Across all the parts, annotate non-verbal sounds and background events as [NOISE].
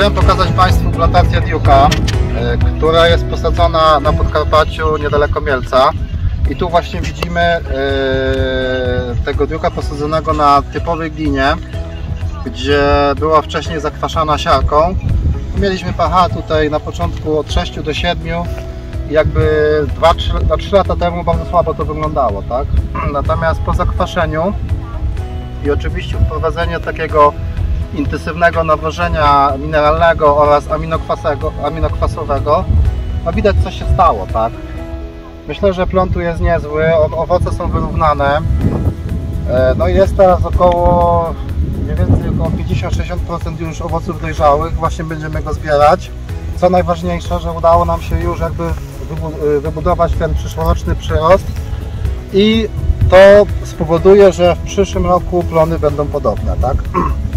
Chciałem pokazać Państwu plantację diuka, e, która jest posadzona na Podkarpaciu niedaleko Mielca. I tu właśnie widzimy e, tego diuka posadzonego na typowej glinie, gdzie była wcześniej zakwaszana siarką. Mieliśmy pH tutaj na początku od 6 do 7 i jakby 2-3 na 3 lata temu bardzo słabo to wyglądało, tak? Natomiast po zakwaszeniu i oczywiście wprowadzenie takiego intensywnego nawożenia mineralnego oraz aminokwasowego, no widać co się stało, tak? Myślę, że plon tu jest niezły, owoce są wyrównane. E, No jest teraz około mniej więcej około 50-60% już owoców dojrzałych, właśnie będziemy go zbierać. Co najważniejsze, że udało nam się już jakby y, wybudować ten przyszłoroczny przyrost i to spowoduje, że w przyszłym roku plony będą podobne, tak? [CLEARS THROAT]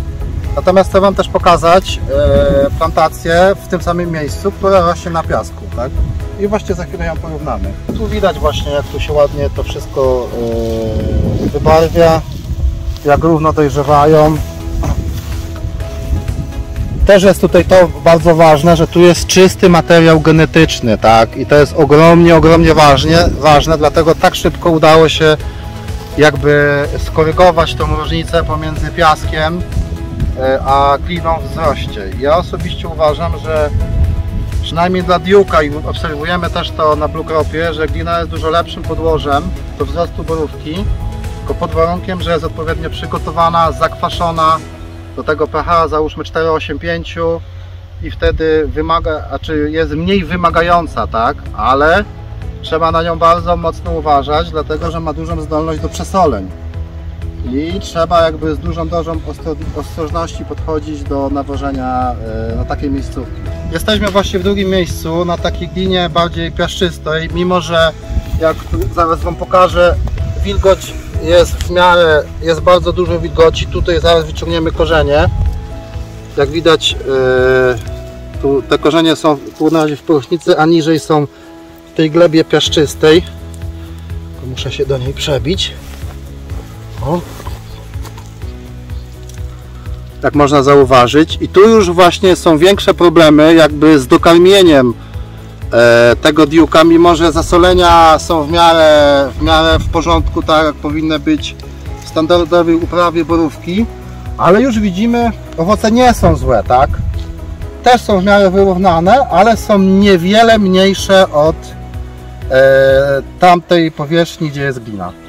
Natomiast chcę Wam też pokazać e, plantację w tym samym miejscu, która rośnie na piasku, tak? I właśnie za chwilę ją porównamy. Tu widać właśnie, jak tu się ładnie to wszystko e, wybarwia, jak równo dojrzewają. Też jest tutaj to bardzo ważne, że tu jest czysty materiał genetyczny, tak? I to jest ogromnie, ogromnie ważnie, ważne, dlatego tak szybko udało się jakby skorygować tą różnicę pomiędzy piaskiem a gliną wzroście. Ja osobiście uważam, że przynajmniej dla diuka i obserwujemy też to na Blue Cropie, że glina jest dużo lepszym podłożem do wzrostu borówki, tylko pod warunkiem, że jest odpowiednio przygotowana, zakwaszona, do tego pH załóżmy 4,85 i wtedy wymaga, znaczy jest mniej wymagająca, tak, ale trzeba na nią bardzo mocno uważać, dlatego że ma dużą zdolność do przesoleń i trzeba jakby z dużą dozą ostro- ostrożności podchodzić do nawożenia e, na takiej miejscówki. Jesteśmy właśnie w drugim miejscu, na takiej glinie bardziej piaszczystej, mimo że jak zaraz Wam pokażę, wilgoć jest w miarę, jest bardzo dużo wilgoci, tutaj zaraz wyciągniemy korzenie. Jak widać e, tu te korzenie są na razie w porusznicy, a niżej są w tej glebie piaszczystej. Muszę się do niej przebić. O. Jak można zauważyć. I tu już właśnie są większe problemy jakby z dokarmieniem e, tego diuka, mimo że zasolenia są w miarę, w miarę w porządku, tak jak powinny być w standardowej uprawie borówki, ale już widzimy, owoce nie są złe, tak? Też są w miarę wyrównane, ale są niewiele mniejsze od e, tamtej powierzchni, gdzie jest glina.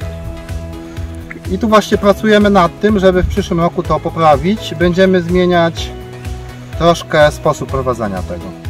I tu właśnie pracujemy nad tym, żeby w przyszłym roku to poprawić. Będziemy zmieniać troszkę sposób prowadzenia tego.